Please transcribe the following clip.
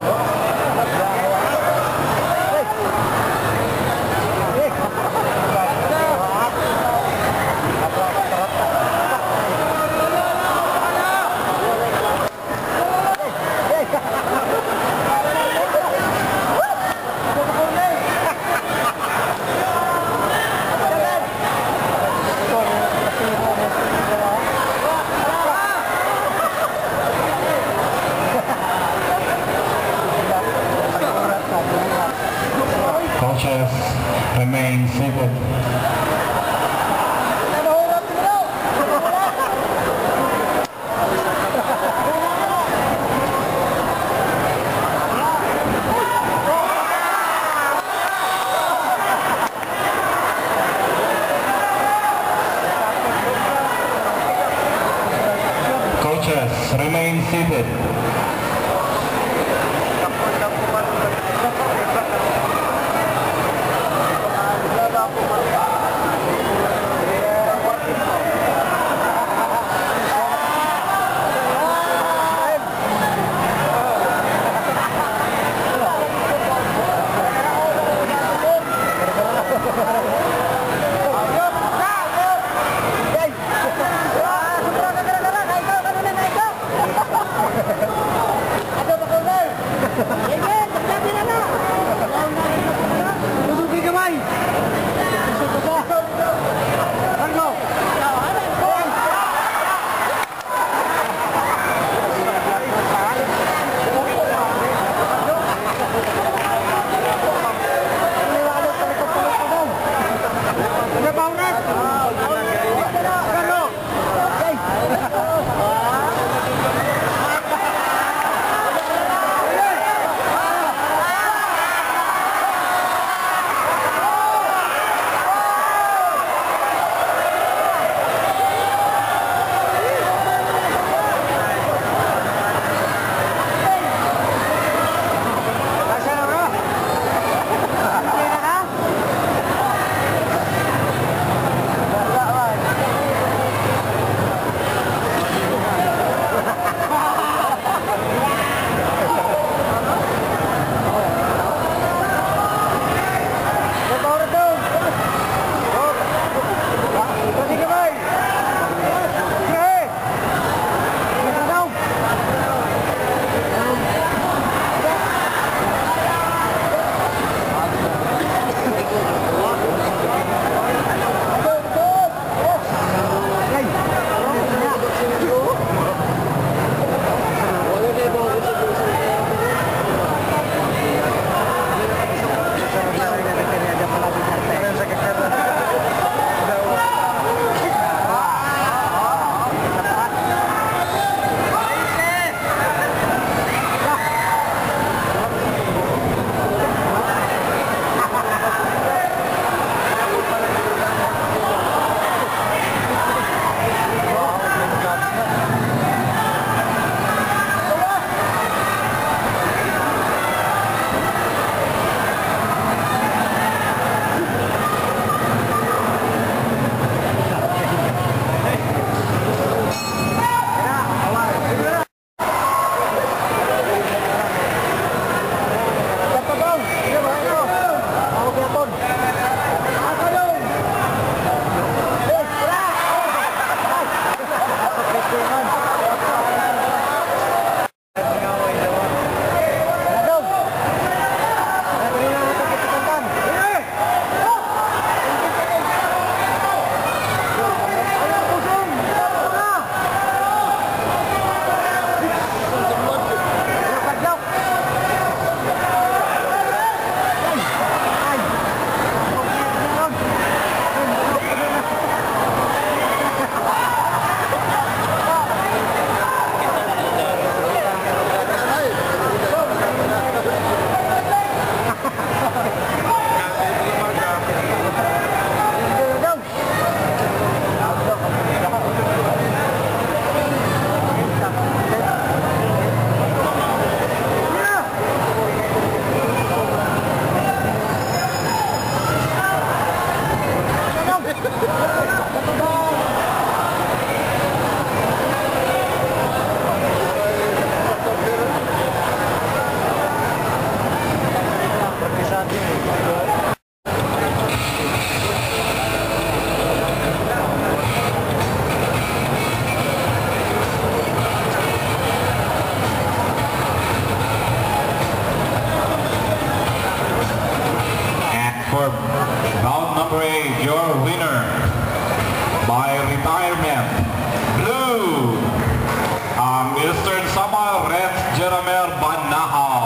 Coaches remain seated. Coaches remain seated. For bout number eight, your winner by retirement, blue, uh, ang Eastern Samar Red Jeromer Banahaw.